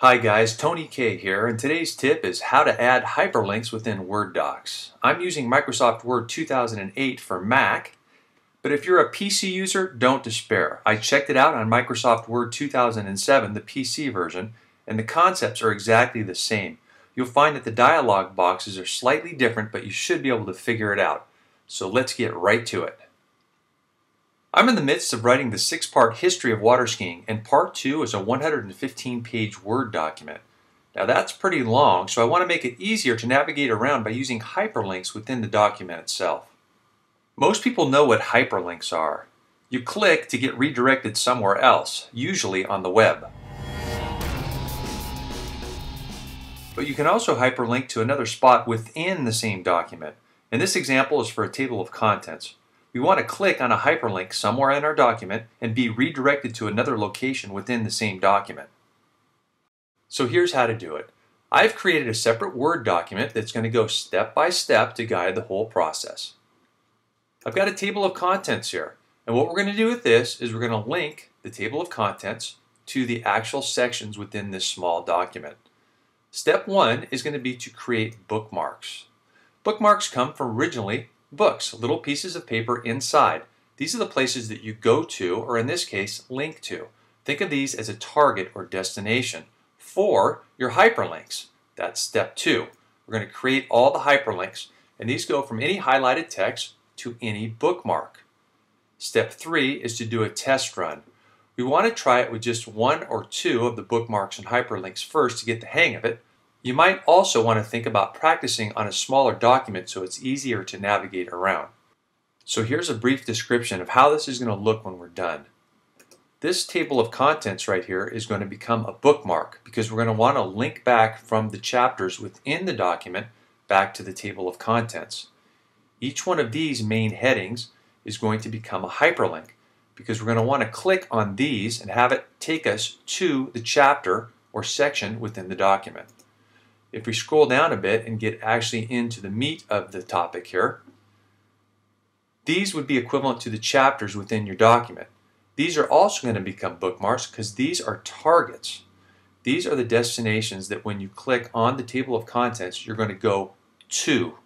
Hi guys, Tony K here, and today's tip is how to add hyperlinks within Word docs. I'm using Microsoft Word 2008 for Mac, but if you're a PC user, don't despair. I checked it out on Microsoft Word 2007, the PC version, and the concepts are exactly the same. You'll find that the dialog boxes are slightly different, but you should be able to figure it out. So let's get right to it. I'm in the midst of writing the six-part history of water skiing, and part two is a 115-page Word document. Now that's pretty long, so I want to make it easier to navigate around by using hyperlinks within the document itself. Most people know what hyperlinks are. You click to get redirected somewhere else, usually on the web. But you can also hyperlink to another spot within the same document. And this example is for a table of contents we want to click on a hyperlink somewhere in our document and be redirected to another location within the same document. So here's how to do it. I've created a separate Word document that's going to go step by step to guide the whole process. I've got a table of contents here, and what we're going to do with this is we're going to link the table of contents to the actual sections within this small document. Step one is going to be to create bookmarks. Bookmarks come from originally Books, little pieces of paper inside. These are the places that you go to, or in this case, link to. Think of these as a target or destination. For your hyperlinks, that's step two. We're going to create all the hyperlinks, and these go from any highlighted text to any bookmark. Step three is to do a test run. We want to try it with just one or two of the bookmarks and hyperlinks first to get the hang of it, you might also want to think about practicing on a smaller document so it's easier to navigate around. So here's a brief description of how this is going to look when we're done. This table of contents right here is going to become a bookmark because we're going to want to link back from the chapters within the document back to the table of contents. Each one of these main headings is going to become a hyperlink because we're going to want to click on these and have it take us to the chapter or section within the document. If we scroll down a bit and get actually into the meat of the topic here, these would be equivalent to the chapters within your document. These are also going to become bookmarks because these are targets. These are the destinations that when you click on the table of contents, you're going to go to.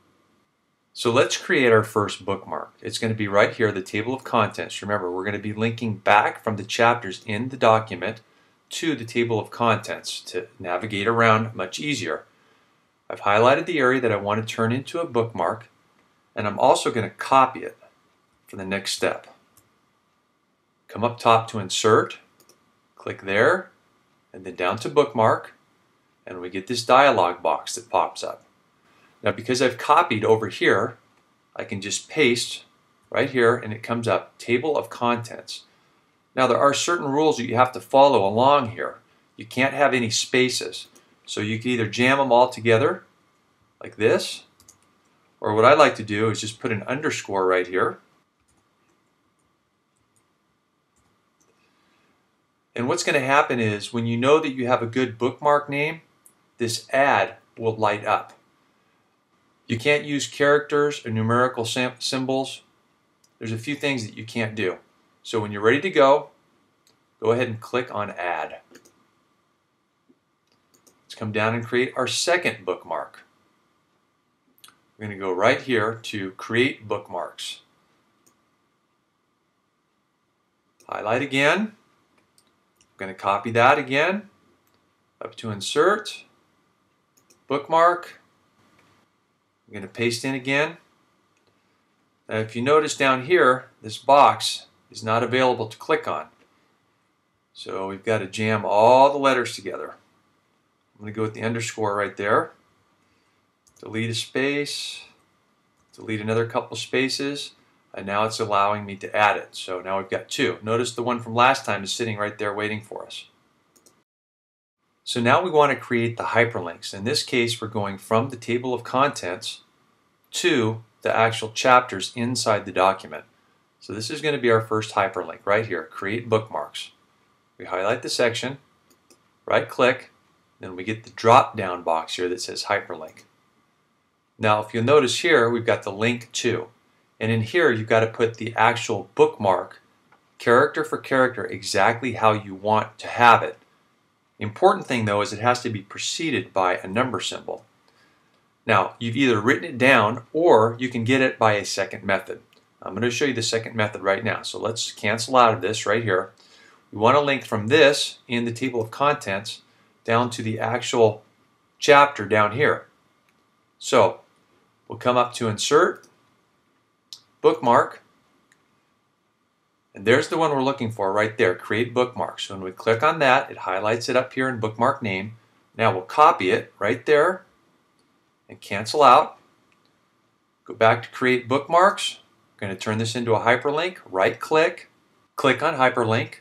So let's create our first bookmark. It's going to be right here, the table of contents. Remember, we're going to be linking back from the chapters in the document to the table of contents to navigate around much easier. I've highlighted the area that I want to turn into a bookmark and I'm also going to copy it for the next step. Come up top to insert, click there, and then down to bookmark, and we get this dialog box that pops up. Now because I've copied over here, I can just paste right here and it comes up table of contents. Now there are certain rules that you have to follow along here. You can't have any spaces. So you can either jam them all together like this, or what I like to do is just put an underscore right here. And what's going to happen is when you know that you have a good bookmark name, this add will light up. You can't use characters or numerical symbols. There's a few things that you can't do. So when you're ready to go, go ahead and click on add. Let's come down and create our second bookmark. We're going to go right here to create bookmarks. Highlight again. I'm going to copy that again. Up to insert. Bookmark. I'm going to paste in again. Now if you notice down here, this box is not available to click on. So we've got to jam all the letters together. I'm going to go with the underscore right there. Delete a space. Delete another couple spaces. And now it's allowing me to add it. So now we've got two. Notice the one from last time is sitting right there waiting for us. So now we want to create the hyperlinks. In this case, we're going from the table of contents to the actual chapters inside the document. So this is going to be our first hyperlink right here, create bookmarks. We highlight the section, right click, then we get the drop down box here that says hyperlink. Now if you'll notice here we've got the link to and in here you've got to put the actual bookmark character for character exactly how you want to have it important thing though is it has to be preceded by a number symbol. Now, you've either written it down or you can get it by a second method. I'm going to show you the second method right now. So let's cancel out of this right here. We want to link from this in the table of contents down to the actual chapter down here. So we'll come up to Insert, Bookmark, and there's the one we're looking for right there, Create Bookmark. So when we click on that, it highlights it up here in Bookmark Name. Now we'll copy it right there and cancel out. Go back to Create Bookmarks. I'm going to turn this into a hyperlink. Right click, click on hyperlink.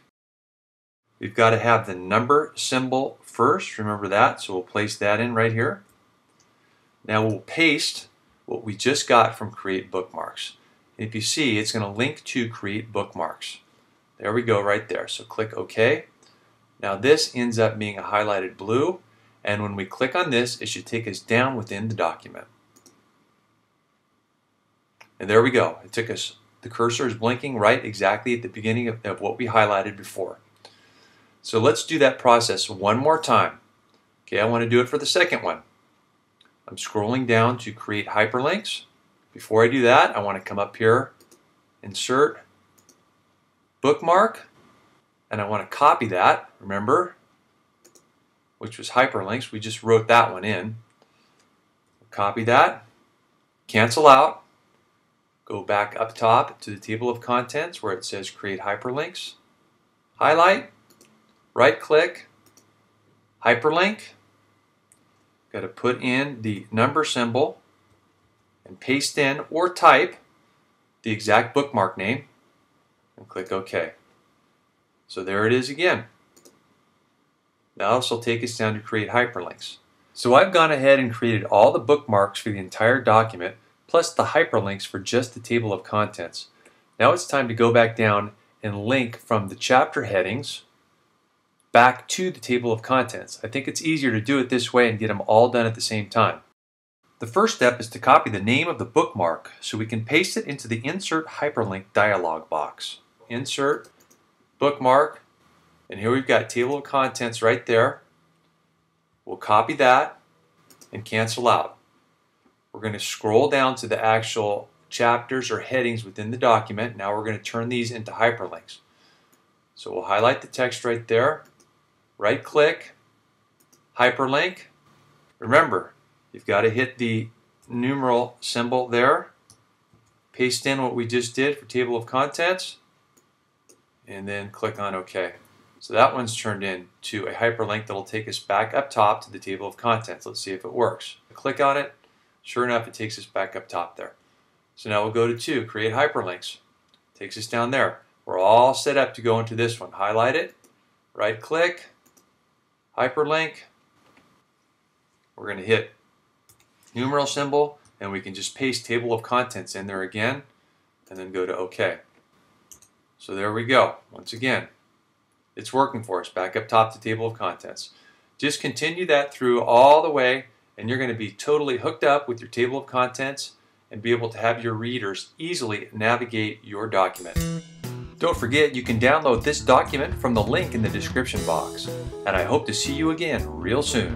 We've got to have the number symbol first. Remember that. So we'll place that in right here. Now we'll paste what we just got from Create Bookmarks. if you see, it's going to link to Create Bookmarks. There we go right there. So click OK. Now this ends up being a highlighted blue. And when we click on this, it should take us down within the document. And there we go. It took us, the cursor is blinking right exactly at the beginning of, of what we highlighted before. So let's do that process one more time. Okay, I want to do it for the second one. I'm scrolling down to create hyperlinks. Before I do that, I want to come up here, insert, bookmark, and I want to copy that. Remember, which was hyperlinks. We just wrote that one in. Copy that, cancel out, go back up top to the table of contents where it says create hyperlinks, highlight, right click, hyperlink, got to put in the number symbol and paste in or type the exact bookmark name and click OK. So there it is again. Now this will take us down to create hyperlinks. So I've gone ahead and created all the bookmarks for the entire document, plus the hyperlinks for just the table of contents. Now it's time to go back down and link from the chapter headings back to the table of contents. I think it's easier to do it this way and get them all done at the same time. The first step is to copy the name of the bookmark so we can paste it into the Insert Hyperlink dialog box. Insert, Bookmark, and here we've got table of contents right there. We'll copy that and cancel out. We're going to scroll down to the actual chapters or headings within the document. Now we're going to turn these into hyperlinks. So we'll highlight the text right there, right click, hyperlink. Remember, you've got to hit the numeral symbol there, paste in what we just did for table of contents, and then click on OK. So that one's turned into a hyperlink that'll take us back up top to the table of contents. Let's see if it works. Click on it. Sure enough, it takes us back up top there. So now we'll go to 2, create hyperlinks. Takes us down there. We're all set up to go into this one. Highlight it, right click, hyperlink. We're going to hit numeral symbol and we can just paste table of contents in there again and then go to OK. So there we go. Once again, it's working for us. Back up top to table of contents. Just continue that through all the way and you're going to be totally hooked up with your table of contents and be able to have your readers easily navigate your document. Don't forget you can download this document from the link in the description box. And I hope to see you again real soon.